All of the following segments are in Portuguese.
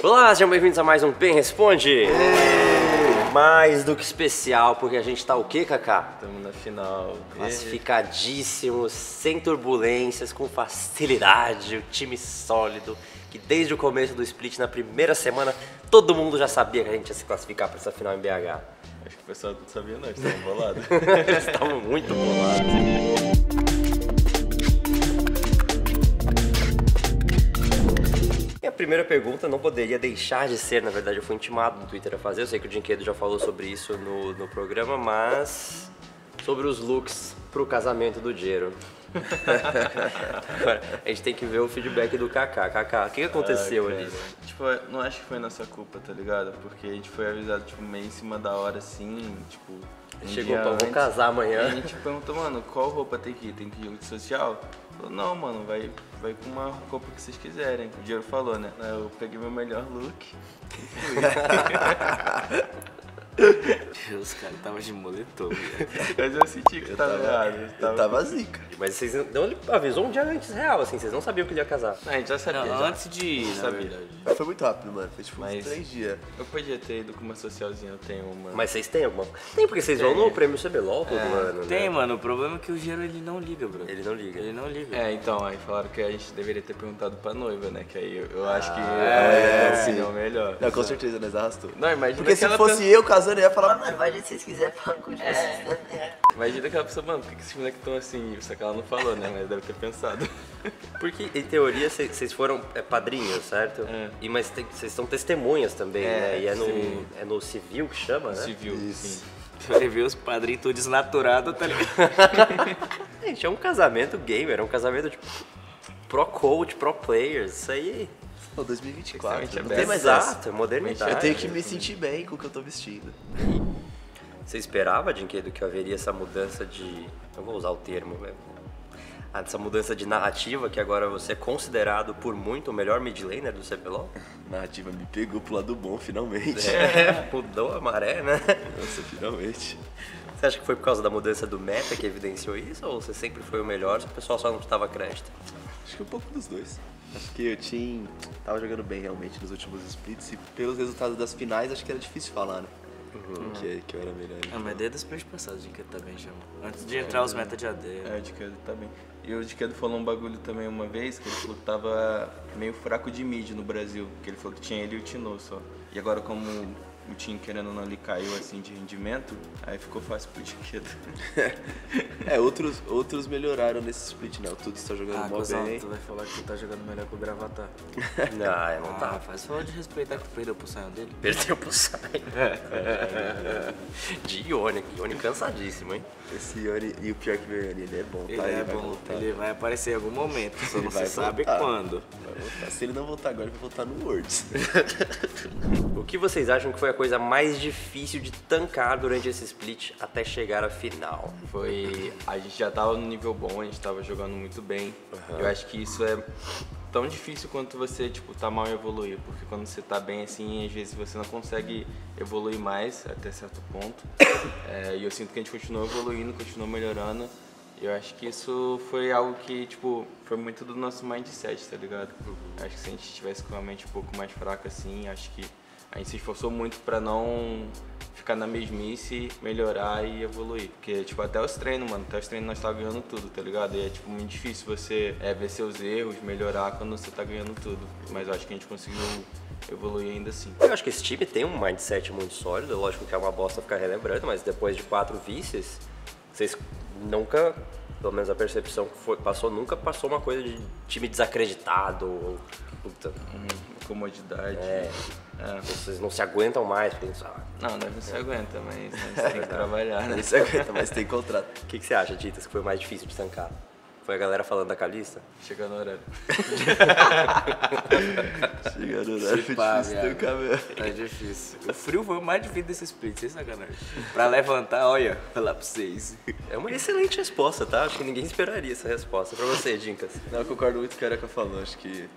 Olá, sejam bem-vindos a mais um Bem Responde. Mais do que especial, porque a gente tá o quê, Kaká? Estamos na final. Classificadíssimos, sem turbulências, com facilidade, o time sólido, que desde o começo do split, na primeira semana, todo mundo já sabia que a gente ia se classificar para essa final em BH. Acho que o pessoal não sabia não, estavam bolados. Eles estavam muito bolados. Primeira pergunta não poderia deixar de ser, na verdade eu fui intimado no Twitter a fazer, eu sei que o Dinquedo já falou sobre isso no, no programa, mas sobre os looks pro casamento do Diero. Agora, a gente tem que ver o feedback do Kaká. Kaká, o que que aconteceu Ah, ali? Tipo, não acho que foi nossa culpa, tá ligado? Porque a gente foi avisado, tipo, meio em cima da hora, assim, tipo... um Chegou, então, vou casar amanhã. Aí a gente perguntou, mano, qual roupa tem que ir? Tem que ir de social? Falou, não, mano, vai, vai com uma roupa que vocês quiserem. O Diego falou, né? Eu peguei meu melhor look. Os caras tava de moletom. Mas eu senti que tava errado. Eu tava zica. Mas vocês não ele avisou um dia antes real, assim, vocês não sabiam que ele ia casar. Não, a gente já sabia, Não, já. antes de ir, na Sabia. verdade. Foi muito rápido, mano. Foi tipo uns Mas- três dias. Eu podia ter ido com uma socialzinha, eu tenho uma. Mas vocês têm alguma Tem, porque vocês vão no prêmio CBLOL todo ano, né? Tem, mano, o problema é que o Gero ele não liga, bro. Ele não liga. Ele não liga. É, então, aí falaram que a gente deveria ter perguntado pra noiva, né? Que aí eu, eu acho que é, é, sim. opinião melhor. Não, com certeza nós arrastou. Não, imagina Porque se fosse pessoa, eu casando, eu ia falar, mano, vai de vocês quiserem falar com vocês. Imagina aquela pessoa, mano, por que esses moleques estão assim? Só que ela não falou, né? Mas deve ter pensado. Porque, em teoria, vocês foram é, padrinhos, certo? É. E, mas vocês são testemunhas também, É, né? E é no, sim. é no civil que chama, né? Civil, Isso. sim. Vai ver os padrinhos tudo desnaturado, tá ligado? Gente, é um casamento gamer, é um casamento tipo pro coach, pro players, isso aí. Pô, 2024, Extremamente não tem mais essa. Exato, é modernidade. Eu tenho que me sentir bem com o que eu tô vestindo. Você esperava, Dinquedo, que haveria essa mudança de. Eu vou usar o termo, né? Ah, Essa mudança de narrativa, que agora você é considerado por muito o melhor mid laner do CBLOL? Narrativa me pegou pro lado bom, finalmente. É, mudou a maré, né? Nossa, finalmente. Você acha que foi por causa da mudança do meta que evidenciou isso? Ou você sempre foi o melhor, o pessoal só não te dava crédito? Acho que um pouco dos dois. Acho que o Team tava jogando bem realmente nos últimos splits e pelos resultados das finais acho que era difícil falar, né? Que, que eu era melhor. Ah, mas desde as split passadas, de que tá bem, chama. Antes de entrar os meta de AD. É, o Diquedo tá bem. E o Diquedo falou um bagulho também uma vez, que ele falou que tava meio fraco de mid no Brasil. Que ele falou que tinha ele e o Tino só. E agora como o time querendo ou não ele caiu assim de rendimento, aí ficou fácil pro Diquedo. É, outros, outros melhoraram nesse split, né? O Tudo está jogando Ah, mó cuzão, bem. tu vai falar que tu tá jogando melhor que o Gravatar. Não, eu não Ah, tava. faz favor de respeitar que perdeu pro sonho dele. Perdeu pro Sai. De Ione, Ione cansadíssimo, hein? Esse Yori, e o pior que meu Yori, ele é bom, tá? Ele é vai bom, voltar. ele vai aparecer em algum momento, só Ele não se vai sabe voltar. quando. Se ele não voltar agora, ele vai voltar no Worlds. O que vocês acham que foi a coisa mais difícil de tancar durante esse split até chegar à final? Foi. A gente já tava no nível bom, a gente tava jogando muito bem. Eu acho que isso é tão difícil quanto você, tipo, tá mal e evoluir. Porque quando você tá bem assim, às vezes você não consegue evoluir mais até certo ponto. É, e eu sinto que a gente continuou evoluindo, continuou melhorando. Eu acho que isso foi algo que, tipo, foi muito do nosso mindset, tá ligado? Acho que se a gente tivesse com a mente um pouco mais fraca assim, acho que a gente se esforçou muito pra não ficar na mesmice, melhorar e evoluir. Porque, tipo, até os treinos, mano, até os treinos nós tá ganhando tudo, tá ligado? E é, tipo, muito difícil você é, ver seus erros, melhorar quando você tá ganhando tudo. Mas eu acho que a gente conseguiu evoluir ainda assim. Eu acho que esse time tem um mindset muito sólido, lógico que é uma bosta ficar relembrando, mas depois de quatro vices, vocês nunca, pelo menos a percepção que foi, passou, nunca passou uma coisa de time desacreditado, ou, puta, Uhum, comodidade. É. É. vocês não se aguentam mais, pensar. Não, nós não se aguenta, mas nós tem que trabalhar, né? Ele se aguenta, mas tem contrato. O que, que você acha, Titas, que foi o mais difícil de tancar? Foi a galera falando da Calista? Chega no horário. Chega no horário, foi pá, difícil mesmo. É difícil. O frio foi o mais difícil desse split, sem sacanagem. Pra levantar, olha, falar pra vocês. É uma excelente resposta, tá? Acho que ninguém esperaria essa resposta. Pra você, Dinkas. Não, eu concordo muito com o que a Erika falou. Acho que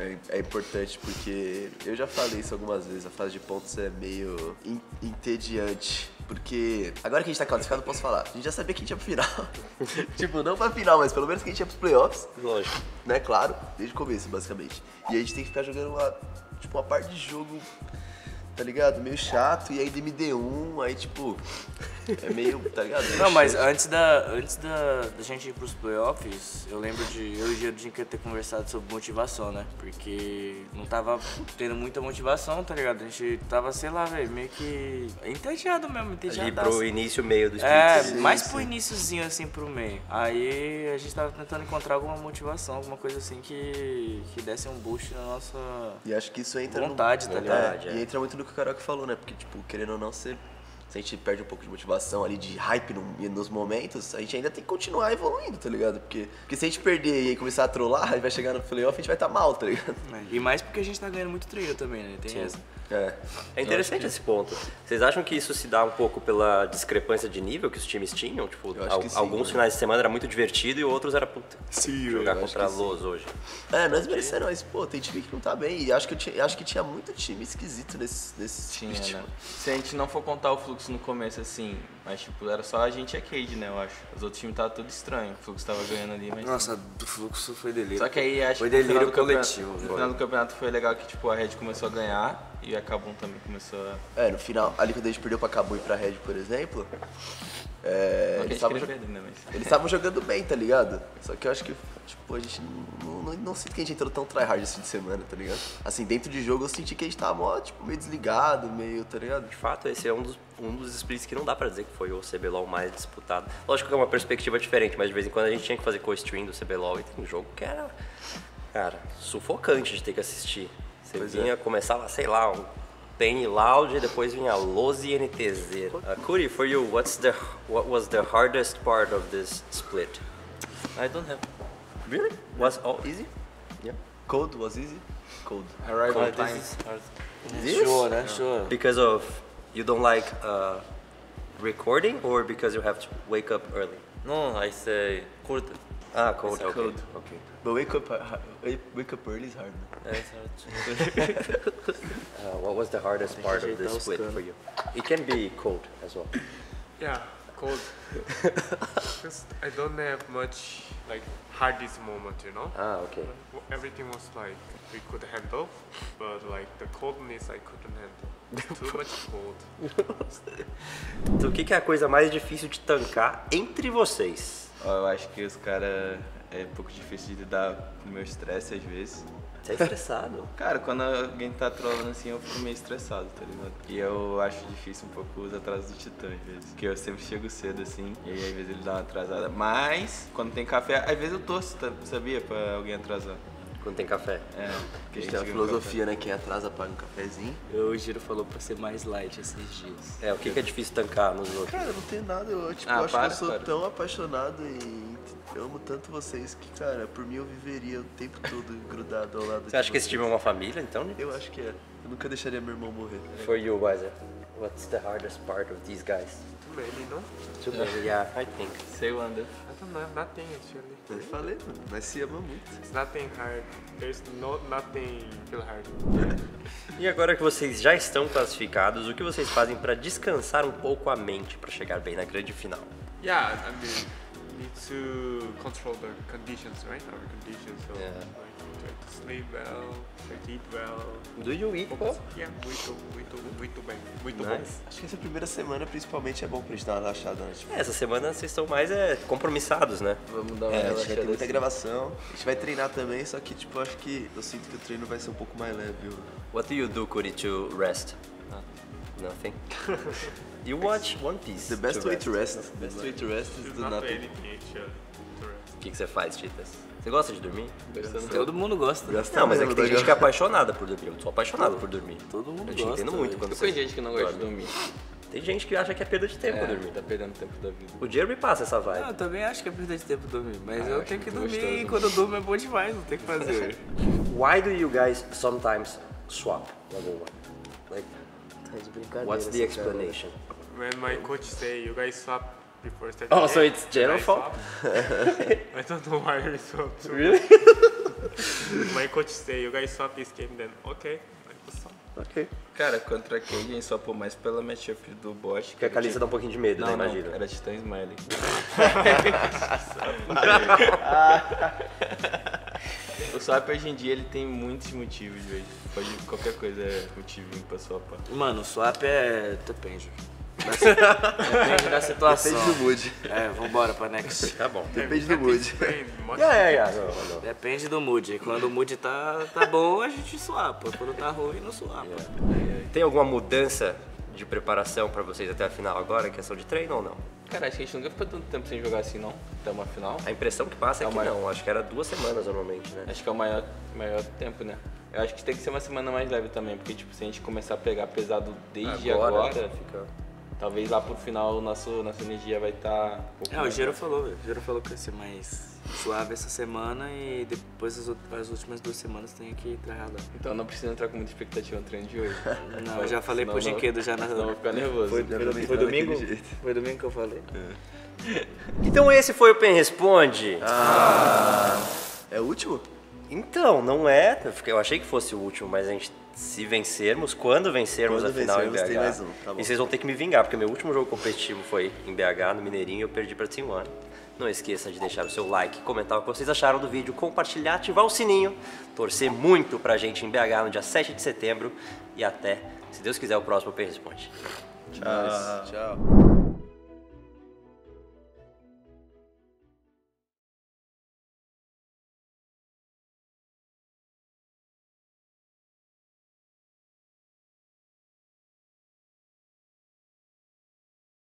É, é importante porque eu já falei isso algumas vezes, a fase de pontos é meio in- entediante. Porque agora que a gente tá classificado, eu posso falar. A gente já sabia que a gente ia pro final. tipo, não pra final, mas pelo menos que a gente ia pros playoffs. Lógico. Né, claro, desde o começo, basicamente. E a gente tem que ficar jogando uma, tipo, uma parte de jogo, tá ligado? Meio chato, e aí MD1, aí tipo. É meio, tá ligado? Meio Não, mas chato. antes da, antes da, da gente ir pros playoffs, eu lembro de eu e o Geraldinho que ter conversado sobre motivação, né? Porque não tava tendo muita motivação, tá ligado? A gente tava, sei lá, velho, meio que entediado mesmo, Ali entediado. pro início, meio do split. É, Sim, mais sim. pro iníciozinho assim pro meio. Aí a gente tava tentando encontrar alguma motivação, alguma coisa assim que, que desse um boost na nossa E acho que isso entra. no- vontade, tá ligado? Verdade, É, é. E entra muito no que o Carioca falou, né? Porque, tipo, querendo ou não, você, se a gente perde um pouco de motivação ali, de hype no- nos momentos, a gente ainda tem que continuar evoluindo, tá ligado? Porque, porque se a gente perder e aí começar a trollar, aí vai chegar no playoff, a gente vai estar mal, tá ligado? E mais porque a gente tá ganhando muito trilho também, né? Tem Sim. essa. É. É interessante esse ponto. Vocês acham que isso se dá um pouco pela discrepância de nível que os times tinham? Tipo, al- que sim, alguns né? finais de semana era muito divertido e outros era puta. Sim, jogar contra a que. Los hoje. É, nós merecemos, mas, pô, tem time que não tá bem. E acho que, eu tinha, acho que tinha muito time esquisito nesse, nesse Tinha, split, né? Se a gente não for contar o fluxo no começo, assim, mas tipo, era só a gente e a Cade, né, eu acho. Os outros times estavam tudo estranho. O fluxo tava ganhando ali, mas. Nossa, do fluxo foi delírio. Só que aí acho Foi que no final delírio do campeonato- coletivo, No final do campeonato foi legal que tipo, a Red começou a ganhar e a Kabum também começou a. É, no final, ali quando a gente perdeu pra Cabo e pra Red, por exemplo, é, eles estavam queria jo- perder, né, mas. jogando bem, tá ligado? Só que eu acho que, tipo, a gente não, não, não sinto que a gente entrou tão tryhard esse fim de semana, tá ligado? Assim, dentro de jogo eu senti que a gente tava mó, tipo, meio desligado, meio, tá ligado? De fato, esse é um dos, um dos splits que não dá pra dizer que foi o CBLOL mais disputado. Lógico que é uma perspectiva diferente, mas de vez em quando a gente tinha que fazer co-stream do CBLOL e tem um jogo que era, cara, sufocante de ter que assistir. Você Pois é. vinha, começava, sei lá, um Penny Loud e depois vinha Loz e NTZ. Uh, Cody, for you, what's the, what was the hardest part of this split? I don't have. Really? Was all easy? Yeah. Code was easy? Cold. Arrival Cold, time. This? Show, né? Show. Because of you don't like uh, recording or because you have to wake up early? No, I say cold. Ah, cold. It's Okay. cold. okay. But wake up, uh, wake- wake up early is hard, né? Yeah, hard Uh, what was the hardest part of this split for you? It can be cold as well. Yeah, cold. Because I don't have much like hardest moment, you know. Ah, okay. Everything was like we could handle, but like the coldness I couldn't handle. Too much cold. Então, o que, que é a coisa mais difícil de tancar entre vocês? Eu acho que os caras é um pouco difícil de lidar com o meu estresse às vezes. Você é estressado. Cara, quando alguém tá trolando assim, eu fico meio estressado, tá ligado? E eu acho difícil um pouco os atrasos do Titã, às vezes. Porque eu sempre chego cedo, assim, e aí às vezes ele dá uma atrasada. Mas, quando tem café, às vezes eu torço, tá- sabia? Pra alguém atrasar. Quando tem café. É, A porque gente tem no filosofia, né? Quem atrasa paga um cafezinho. O Giro falou pra ser mais light esses dias. É, o que, que é difícil tancar nos outros? Cara, não tem nada, eu tipo, Ah, acho para, que eu sou para. tão apaixonado e eu amo tanto vocês que, cara, por mim eu viveria o tempo todo grudado ao lado Você acha que esse time é uma família, então? Eu acho que é. Eu nunca deixaria meu irmão morrer. For you, Weiser, what's the hardest part of these guys? Many, no? Too many, yeah, I think. Sei, Wander. I don't know. Nothing actually. Eu falei, mano, nós se ama muito. It's nothing hard. There's no nothing feel hard. E agora que vocês já estão classificados, o que vocês fazem para descansar um pouco a mente para chegar bem na grande final? Yeah, I mean, need to control the conditions, right? Our conditions. So Yeah. Sleep well, to eat well. Do you eat well? Yeah, muito, muito, muito bem, muito Nice. Acho que essa primeira semana, principalmente, é bom pra gente dar uma relaxada antes. É, essa semana vocês estão mais é, compromissados, né? Vamos dar uma É, a gente vai relaxada ter muita assim. gravação. A gente vai treinar também, só que, tipo, acho que eu sinto que o treino vai ser um pouco mais leve. viu? What do you do, Cody, to rest? Nothing. you watch One Piece. The best to way to rest. The best way to rest is do not nothing. rest. O que, que você faz, Titas? Você gosta de dormir? Todo mundo gosta. Não, mas é que tem tá gente que é apaixonada por dormir. Eu sou apaixonado por dormir. Todo mundo Eu te gosta, entendo muito quando Eu você conheço gente que não gosta de dormir. Tem gente que acha que é perda de tempo É, dormir. tá perdendo tempo da vida. O Jeremy passa essa vibe. Não, eu também acho que é perda de tempo dormir, mas Ah, eu tenho que dormir gostoso. e quando eu durmo é bom demais, não tem o que fazer. Why do you guys sometimes swap level one? Like, what's the explanation? When my coach say you guys swap before starting. Oh, so it's general I fault? I don't know why we swap. So Really? my coach say you guys swap this game, then okay. Ok. Cara, contra a Cade a gente swapou mais pela matchup do bot. Porque a Kalista dá um pouquinho de medo, Não, né? não, Imagina. era Titã Smiley. o swap hoje em dia ele tem muitos motivos, velho. Pode qualquer coisa é motivo pra swapar. Mano, o swap é. depende. Depende da situação. Depende do mood. É, vambora pra next. Tá bom. Depende do mood. Yeah, yeah, yeah. Depende do mood. Quando o mood tá, tá bom, a gente swapa. Quando tá ruim, não swapa. Tem alguma mudança de preparação pra vocês até a final agora? Questão de treino ou não? Cara, acho que a gente nunca ficou tanto tempo sem jogar assim, não. Até uma final. A impressão que passa é, É que uma- não. Acho que era duas semanas normalmente, né? Acho que é o maior, maior tempo, né? Eu acho que tem que ser uma semana mais leve também, porque tipo, se a gente começar a pegar pesado desde agora, fica... talvez lá pro final nosso, nossa energia vai estar um pouco É, o Gero falou, velho. O Gero falou que ia ser mais suave essa semana e depois as, as últimas duas semanas tem que trabalhar lá. Então não precisa entrar com muita expectativa no treino de hoje. Não, eu já falei pro Senão não- Ginquedo já na. Eu vou ficar nervoso. Foi, foi, foi tá domingo? Foi domingo que eu falei. Então esse foi o Pen Responde. É o último? Então, não é. Eu achei que fosse o último, mas a gente, se vencermos, quando vencermos Quando a final em vencermos, BH. tem mais um, tá bom. E vocês vão ter que me vingar, porque meu último jogo competitivo foi em BH, no Mineirinho, e eu perdi pra Team One. Não esqueça de deixar o seu like, comentar o que vocês acharam do vídeo, compartilhar, ativar o sininho, torcer muito pra gente em BH no dia 7 de setembro e até, se Deus quiser, o próximo Pen Responde. Tchau. Tchau.